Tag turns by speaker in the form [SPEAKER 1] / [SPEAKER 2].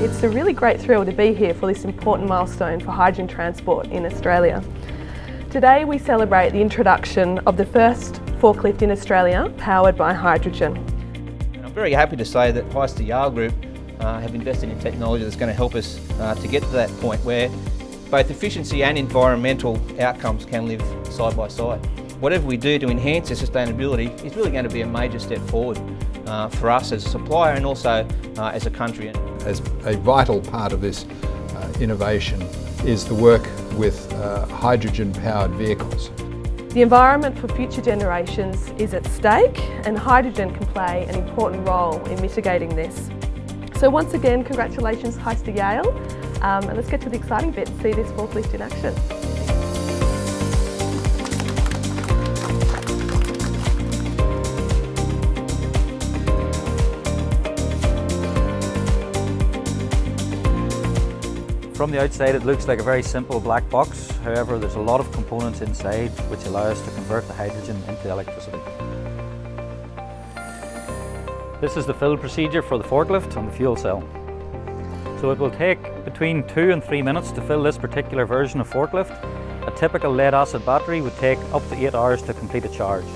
[SPEAKER 1] It's a really great thrill to be here for this important milestone for hydrogen transport in Australia. Today we celebrate the introduction of the first forklift in Australia powered by hydrogen.
[SPEAKER 2] I'm very happy to say that Hyster Yale Group uh, have invested in technology that's going to help us uh, to get to that point where both efficiency and environmental outcomes can live side by side. Whatever we do to enhance our sustainability is really going to be a major step forward uh, for us as a supplier and also uh, as a country.
[SPEAKER 3] As a vital part of this uh, innovation is the work with uh, hydrogen powered vehicles.
[SPEAKER 1] The environment for future generations is at stake and hydrogen can play an important role in mitigating this. So once again, congratulations Hyster Yale um, and let's get to the exciting bit, and see this forklift in action.
[SPEAKER 4] From the outside it looks like a very simple black box, however there's a lot of components inside which allow us to convert the hydrogen into electricity. This is the fill procedure for the forklift on the fuel cell. So it will take between two and three minutes to fill this particular version of forklift. A typical lead acid battery would take up to eight hours to complete a charge.